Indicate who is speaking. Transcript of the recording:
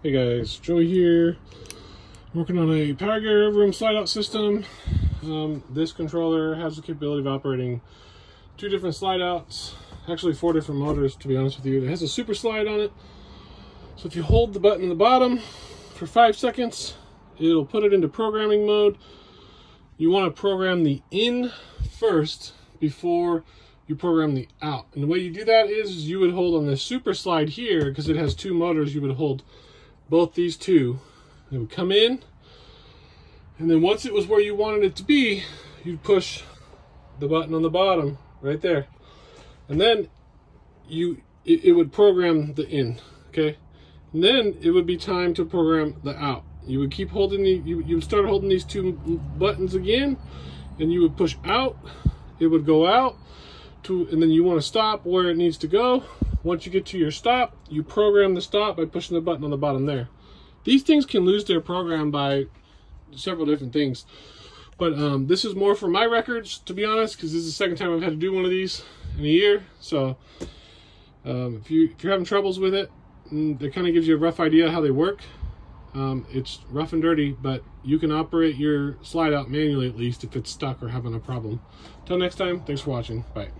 Speaker 1: Hey guys, Joey here. Working on a Power Gear room slide out system. Um, this controller has the capability of operating two different slide outs, actually four different motors to be honest with you. It has a super slide on it. So if you hold the button in the bottom for five seconds, it'll put it into programming mode. You want to program the in first before you program the out. And the way you do that is you would hold on this super slide here, because it has two motors, you would hold both these two. It would come in, and then once it was where you wanted it to be, you'd push the button on the bottom right there. And then you it, it would program the in, okay? And then it would be time to program the out. You would keep holding the, you, you would start holding these two buttons again, and you would push out, it would go out, to, and then you want to stop where it needs to go. Once you get to your stop, you program the stop by pushing the button on the bottom there. These things can lose their program by several different things. But um, this is more for my records, to be honest, because this is the second time I've had to do one of these in a year. So um, if, you, if you're having troubles with it, mm, it kind of gives you a rough idea how they work. Um, it's rough and dirty, but you can operate your slide out manually at least if it's stuck or having a problem. Until next time, thanks for watching. Bye.